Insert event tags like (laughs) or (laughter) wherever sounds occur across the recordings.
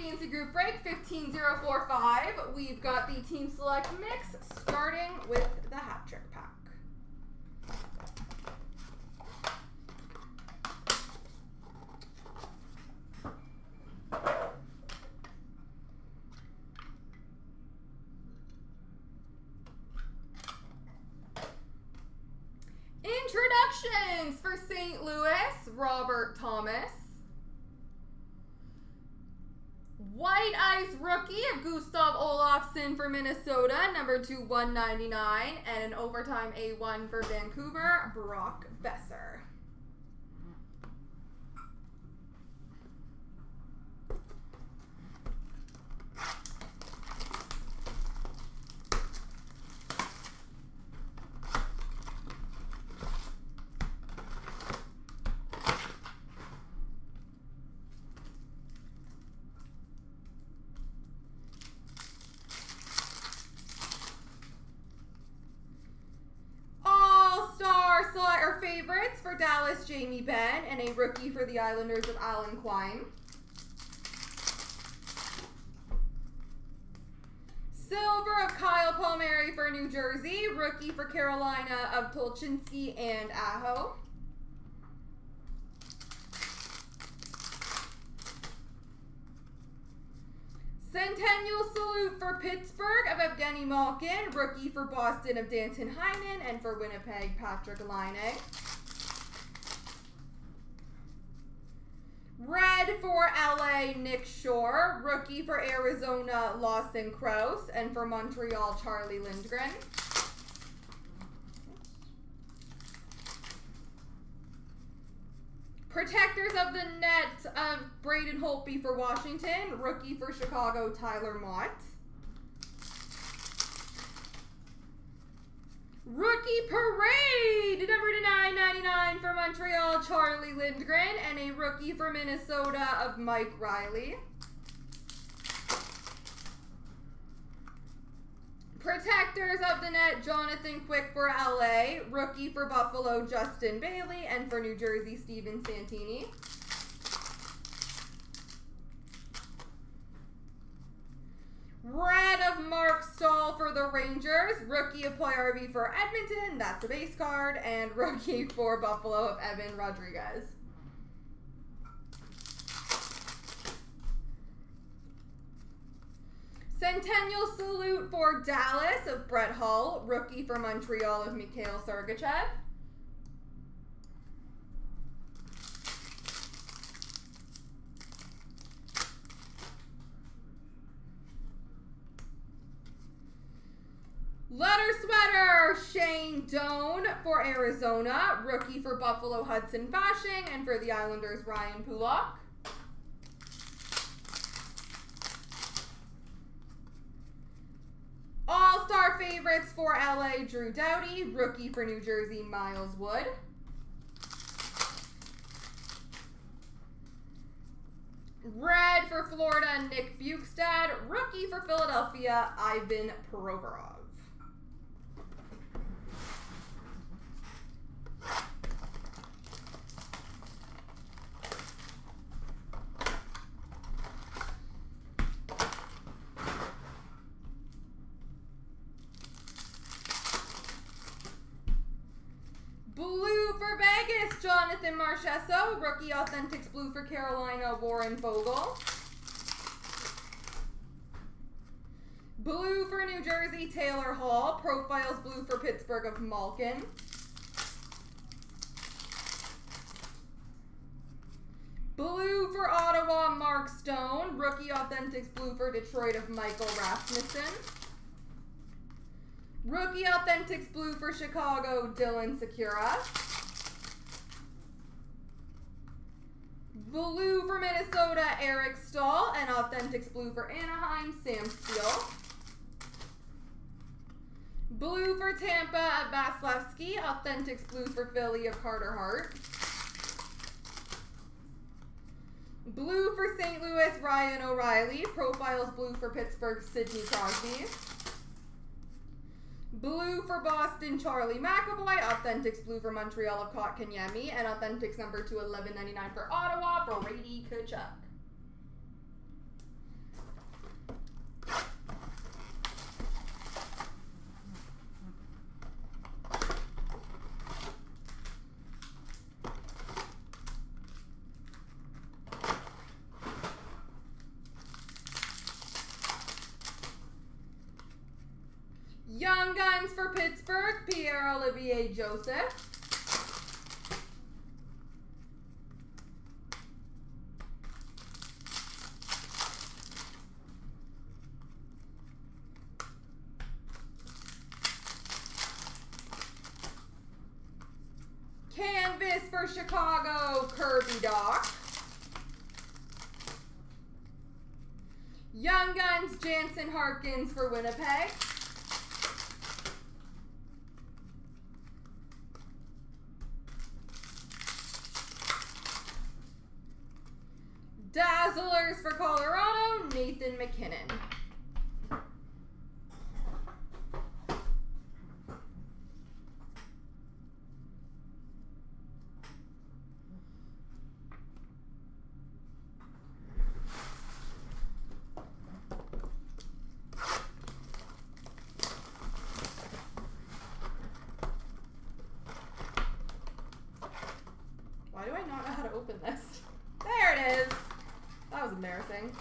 CNC Group Break 15045. We've got the Team Select Mix starting with the hat trick pack. Introductions for St. Louis, Robert Thomas. White Ice rookie of Gustav Olofsson for Minnesota, number two, 199. And an overtime A1 for Vancouver, Brock Boeser. All-star or favorites for Dallas, Jamie Benn, and a rookie for the Islanders of Alan Quine. Silver of Kyle Palmieri for New Jersey. Rookie for Carolina of Tolchinsky and Aho. Centennial salute for Pittsburgh of Evgeny Malkin. Rookie for Boston of Danton Heinen. And for Winnipeg, Patrik Laine. Red for LA, Nick Shore. Rookie for Arizona, Lawson Crouse. And for Montreal, Charlie Lindgren. Protectors of the net of Braden Holtby for Washington. Rookie for Chicago, Tyler Motte. Rookie Parade, number to 999 for Montreal, Charlie Lindgren. And a rookie for Minnesota of Mike Reilly. Protectors of the net, Jonathan Quick for LA. Rookie for Buffalo, Justin Bailey. And for New Jersey, Steven Santini. Red of Marc Staal for the Rangers. Rookie of Playarv for Edmonton. That's a base card. And rookie (laughs) for Buffalo of Evan Rodrigues. Centennial salute for Dallas of Brett Hull. Rookie for Montreal of Mikhail Sergachev. Doan for Arizona. Rookie for Buffalo, Hudson Fasching. And for the Islanders, Ryan Pulock. All-star favorites for LA, Drew Doughty. Rookie for New Jersey, Miles Wood. Red for Florida, Nick Bjugstad. Rookie for Philadelphia, Ivan Provorov. Blue for Vegas, Jonathan Marchessault. Rookie Authentics Blue for Carolina, Warren Foegele. Blue for New Jersey, Taylor Hall. Profiles Blue for Pittsburgh of Malkin. Blue for Ottawa, Mark Stone. Rookie Authentics Blue for Detroit of Michael Rasmussen. Rookie Authentics Blue for Chicago, Dylan Sikura. Blue for Minnesota, Eric Staal. And Authentics Blue for Anaheim, Sam Steel. Blue for Tampa, Vasilevskiy. Authentics Blue for Philly of Carter Hart. Blue for St. Louis, Ryan O'Reilly. Profiles Blue for Pittsburgh, Sidney Crosby. Blue for Boston, Charlie McAvoy. Authentics blue for Montreal of Kotkaniemi. And Authentics number two, 11.99 for Ottawa, Brady Tkachuk. for Pittsburgh, Pierre-Olivier Joseph. Canvas for Chicago, Kirby Dach. Young Guns, Jansen Harkins for Winnipeg. Dazzlers for Colorado, Nathan MacKinnon. Why do I not this? There it is. That was embarrassing.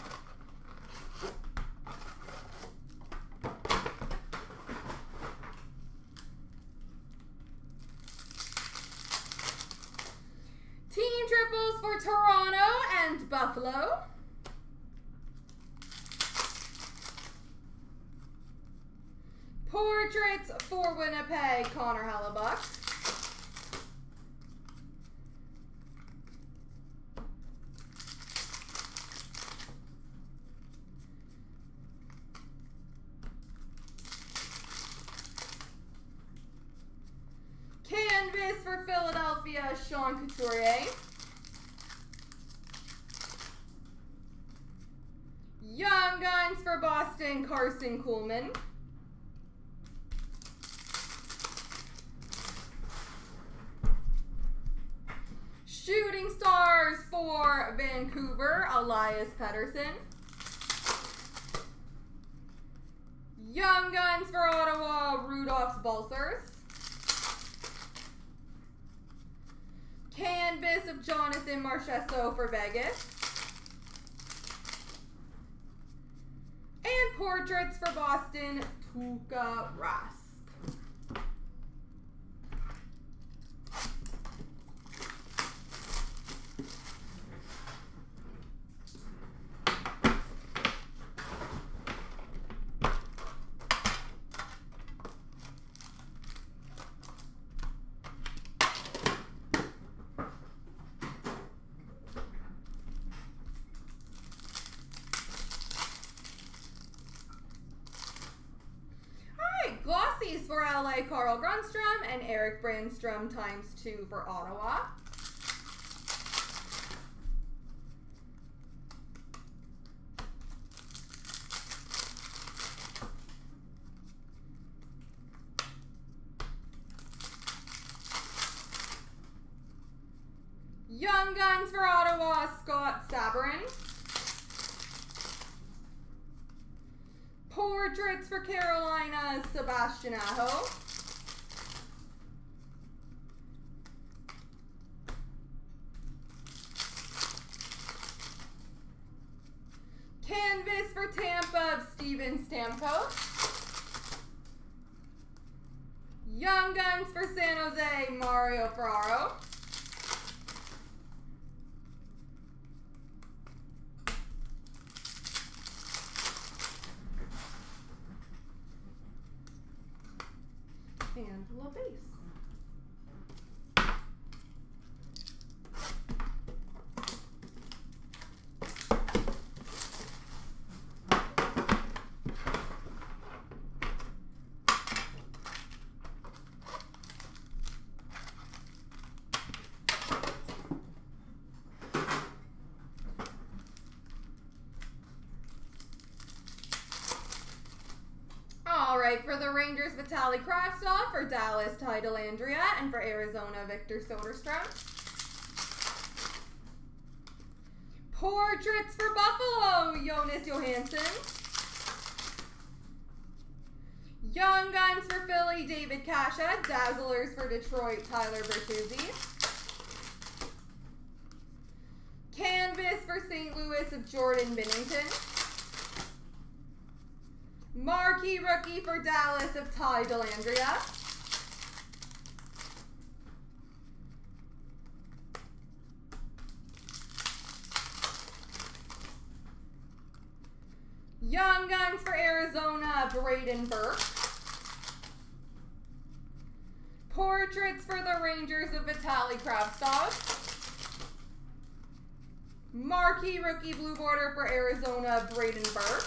Team triples for Toronto and Buffalo. Portraits for Winnipeg, Connor Hellebuyck. Canvas for Philadelphia, Sean Couturier. Young Guns for Boston, Karson Kuhlman. Shooting Stars for Vancouver, Elias Pettersson. Young Guns for Ottawa, Rudolfs Balcers. Canvas of Jonathan Marchessault for Vegas. And portraits for Boston, Tuukka Rask. Alright, glossies for LA, Carl Grundstrom, and Erik Brannstrom times two for Ottawa. Young Guns for Ottawa, Scott Sabourin. Portraits for Carolina, Sebastian Aho. Canvas for Tampa of Steven Stamkos. Young Guns for San Jose, Mario Ferraro. And La Base. All right, for the Rangers, Vitaly Kravtsov, for Dallas, Ty Dellandrea, and for Arizona, Victor Soderstrom. Portraits for Buffalo, Jonas Johansson. Young Guns for Philly, David Kase. Dazzlers for Detroit, Tyler Bertuzzi. Canvas for St. Louis of Jordan Binnington. Marquee rookie for Dallas of Ty Dellandrea. Young Guns for Arizona, Brayden Burke. Portraits for the Rangers of Vitali Kravtsov. Marquee rookie blue border for Arizona, Brayden Burke.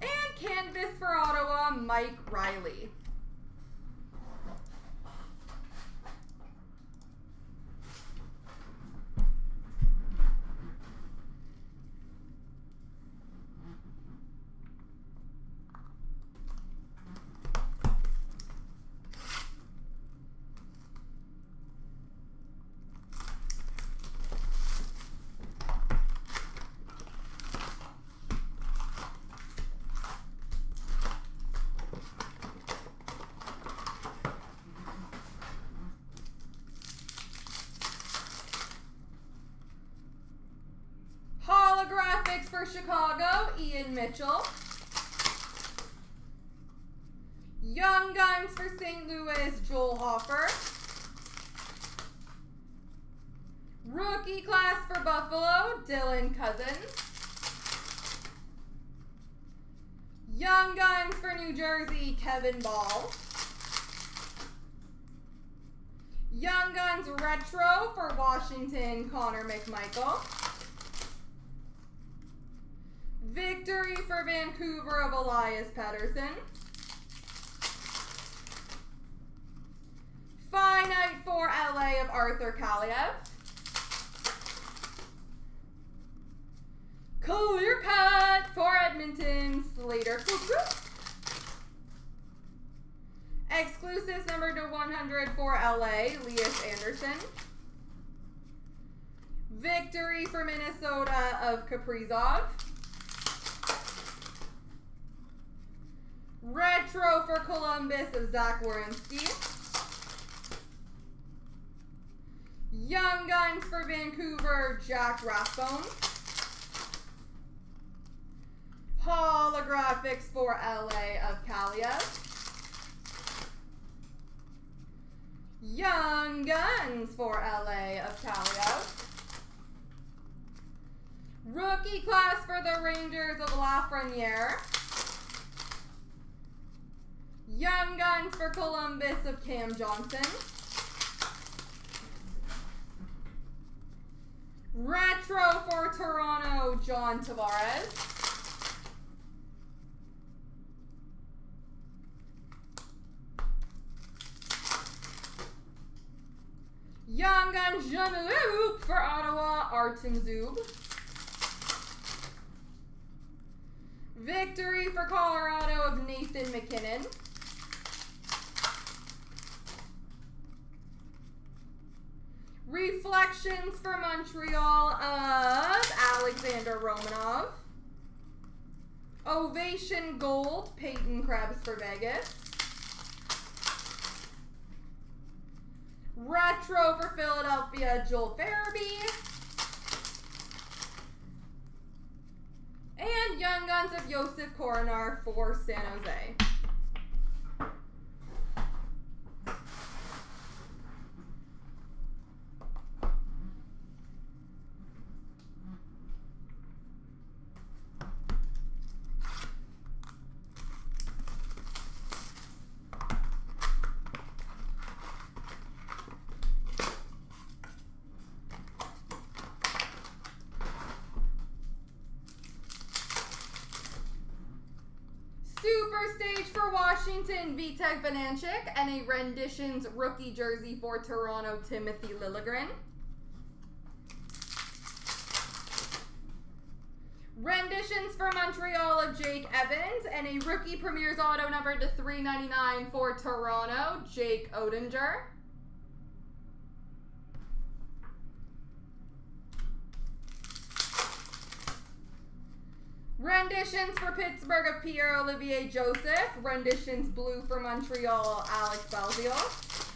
And canvas for Ottawa, Mike Reilly. Holographics for Chicago, Ian Mitchell. Young Guns for St. Louis, Joel Hofer. Rookie class for Buffalo, Dylan Cozens. Young Guns for New Jersey, Kevin Bahl. Young Guns Retro for Washington, Connor McMichael. Victory for Vancouver of Elias Pettersson. Finite for LA of Arthur Kaliyev. Clear cut for Edmonton, Slater Koekkoek. Exclusives number to 100 for LA, Lias Andersson. Victory for Minnesota of Kaprizov. Retro for Columbus of Zach Werenski. Young Guns for Vancouver, Jack Rathbone. Holographics for LA of Kaliyev. Young Guns for LA of Kaliyev. Rookie class for the Rangers of Lafreniere. Young Guns for Columbus of Cam Johnson. Retro for Toronto, John Tavares. Young Gun Jean-Luc for Ottawa, Artem Zub. Victory for Colorado of Nathan MacKinnon. Reflections for Montreal of Alexander Romanov. Ovation Gold, Peyton Krebs for Vegas. Retro for Philadelphia, Joel Farabee. And Young Guns of Josef Korenar for San Jose. Super stage for Washington, Vitek Vanecek, and a renditions rookie jersey for Toronto, Timothy Liljegren. Renditions for Montreal of Jake Evans, and a rookie premieres auto number to 399 for Toronto, Jake Oettinger. Renditions for Pittsburgh of Pierre Olivier Joseph. Renditions blue for Montreal, Alex Belzile.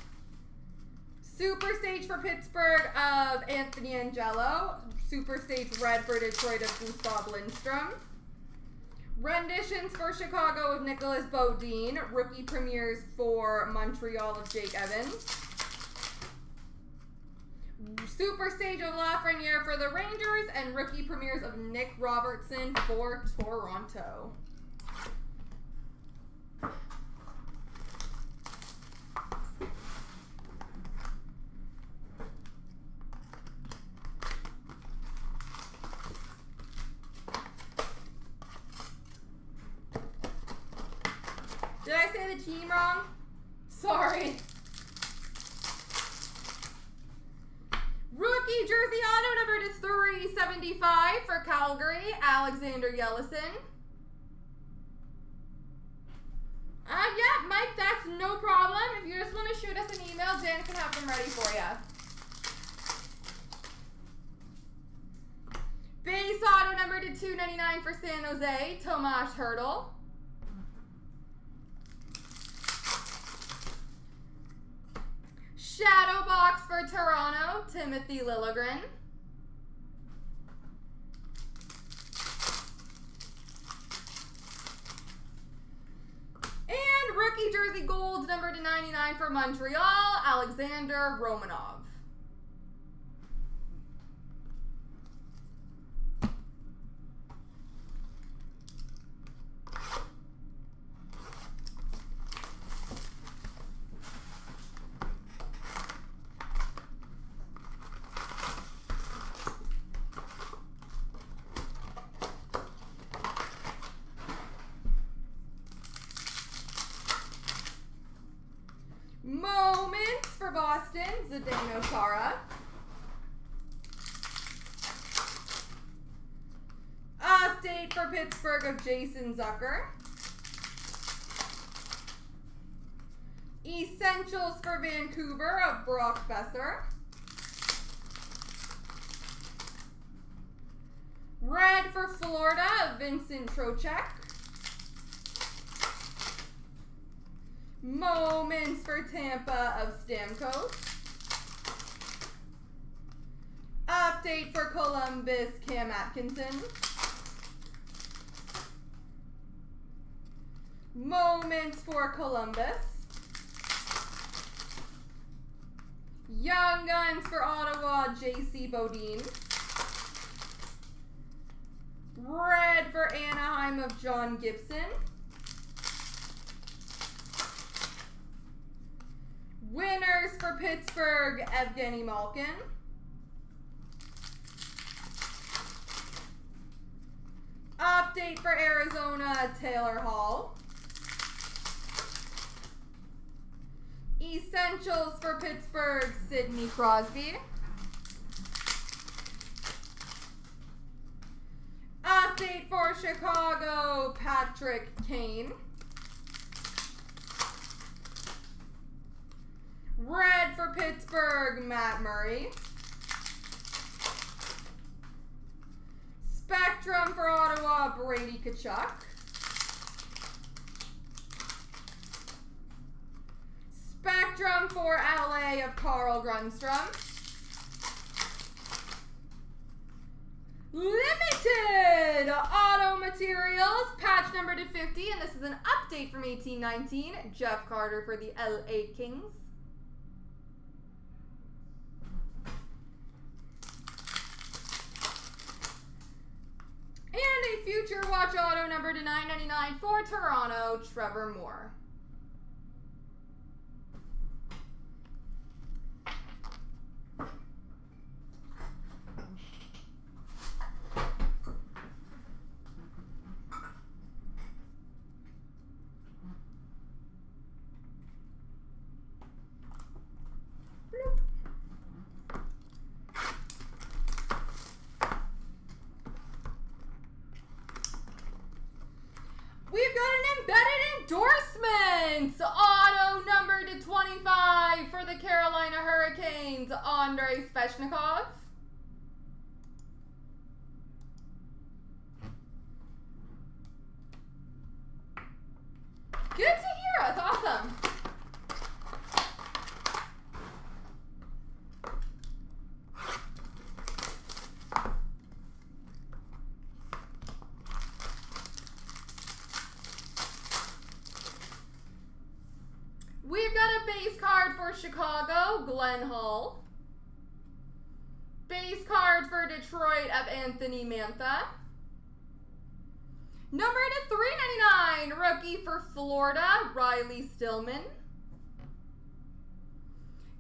Super Stage for Pittsburgh of Anthony Angello. Super Stage red for Detroit of Gustav Lindstrom. Renditions for Chicago of Nicholas Beaudin. Rookie premieres for Montreal of Jake Evans. Super Stage of Lafreniere for the Rangers. And rookie premieres of Nick Robertson for Toronto. Did I say the team wrong? Sorry. Rookie jersey auto number to 375 for Calgary, Alexander Yelesin. Uh, yeah, Mike, that's no problem. If you just want to shoot us an email, Dan can have them ready for you. Base auto number to 299 for San Jose, Tomas Hertl. Shadow box for Toronto, Timothy Liljegren. And rookie jersey gold number to 99 for Montreal, Alexander Romanov. Moments for Boston, Zdeno Chara. Update for Pittsburgh of Jason Zucker. Essentials for Vancouver of Brock Boeser. Red for Florida of Vincent Trocheck. Moments for Tampa of Stamkos. Update for Columbus, Cam Atkinson. Moments for Columbus. Young Guns for Ottawa, JC Beaudin. Red for Anaheim of John Gibson. Winners for Pittsburgh, Evgeny Malkin. Update for Arizona, Taylor Hall. Essentials for Pittsburgh, Sidney Crosby. Update for Chicago, Patrick Kane. Red for Pittsburgh, Matt Murray. Spectrum for Ottawa, Brady Tkachuk. Spectrum for LA of Carl Grundstrom. Limited Auto Materials, patch number to 50, and this is an update from 1819. Jeff Carter for the LA Kings. And a future watch auto number to 999 for Toronto, Trevor Moore. Yuri Sveshnikov. Good to hear. That's awesome. We've got a base card for Chicago, Glenn Hall. Base card for Detroit of Anthony Mantha. Number to 399, rookie for Florida, Riley Stillman.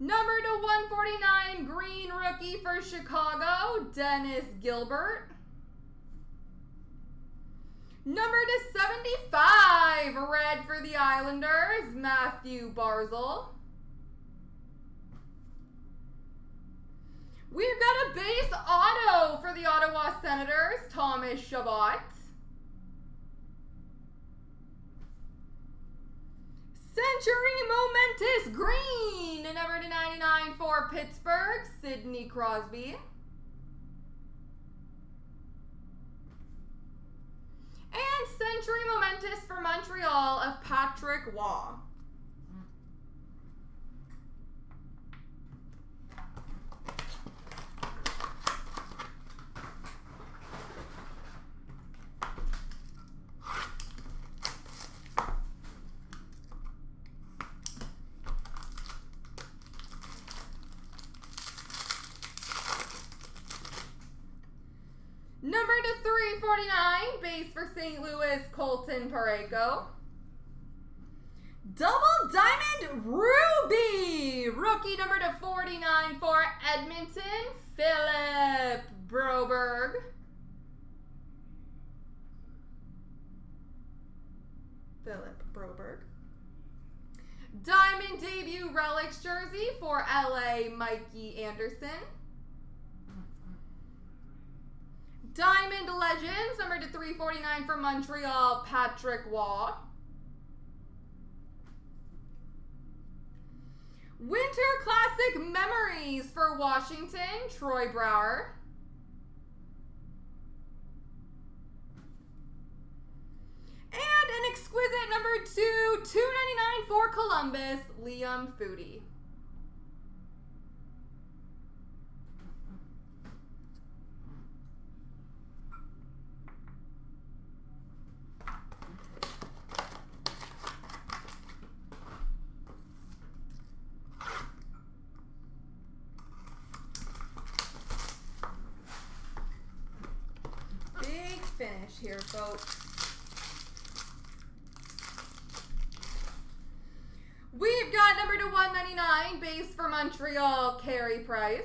Number to 149, green rookie for Chicago, Dennis Gilbert. Number to 75, red for the Islanders, Mathew Barzal. We've got a base auto for the Ottawa Senators, Thomas Chabot. Century Momentous Green, number to 99 for Pittsburgh, Sidney Crosby. And Century Momentous for Montreal of Patrick Roy. Number to 349, base for St. Louis, Colton Parayko. Double Diamond Ruby, rookie number to 49 for Edmonton, Philip Broberg. Philip Broberg. Diamond debut relics jersey for LA, Mikey Anderson. Diamond Legends, number to 349 for Montreal, Patrick Roy. Winter Classic Memories for Washington, Troy Brouwer. And an exquisite number two, 299 for Columbus, Liam Foudy. Big finish here, folks. We've got number to 199, base for Montreal, Carey Price.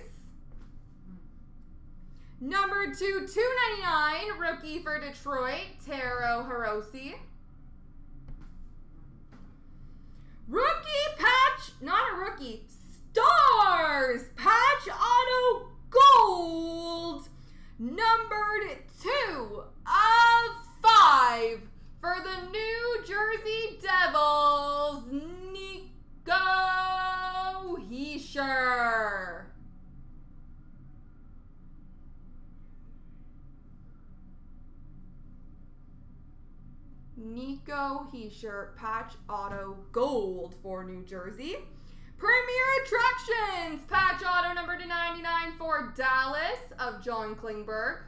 Number two, 299, rookie for Detroit, Taro Hirose. Rookie patch, not a rookie, stars patch auto gold, numbered two of five for the New Jersey Devils, Nico Hischier. Hischier patch auto gold for New Jersey. Premier Attractions patch auto number to 99 for Dallas of John Klingberg.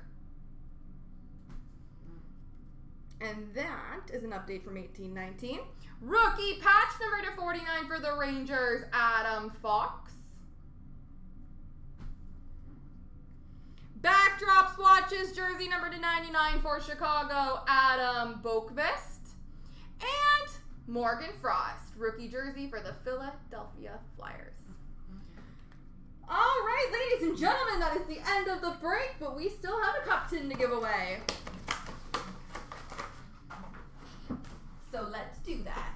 And that is an update from 1819. Rookie patch number to 49 for the Rangers, Adam Fox. Backdrop swatches, jersey number to 99 for Chicago, Adam Boqvist. And Morgan Frost, rookie jersey for the Philadelphia Flyers. All right, ladies and gentlemen, that is the end of the break, but we still have a cup tin to give away. So let's do that.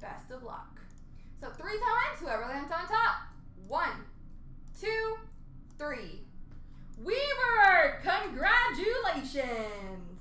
Best of luck. So three times, whoever lands on top. One, two, three. Weaver, congratulations!